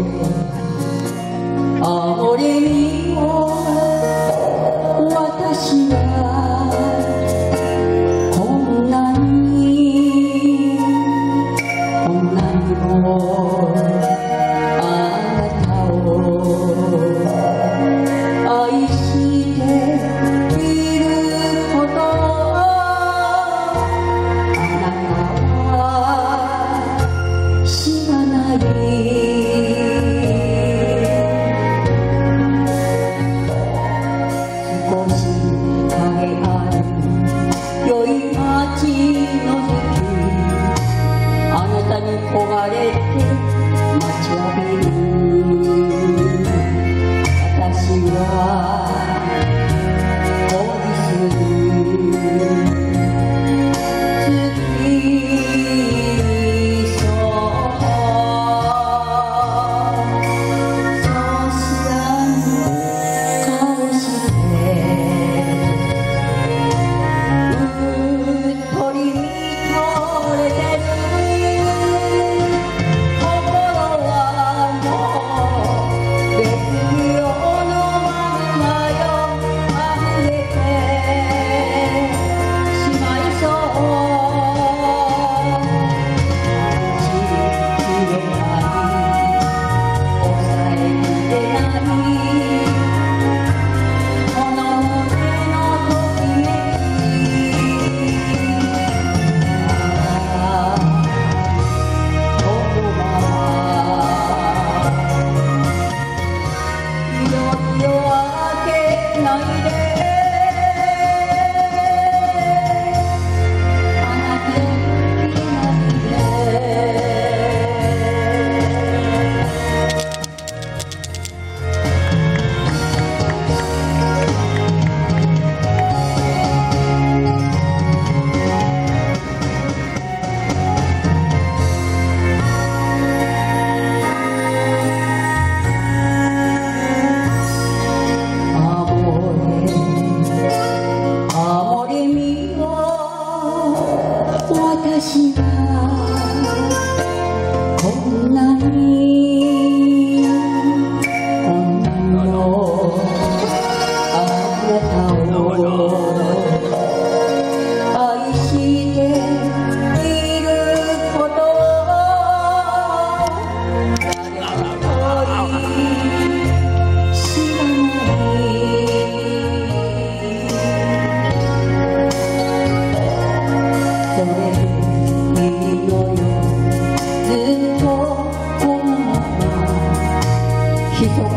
Amen. 夜明けないで心。que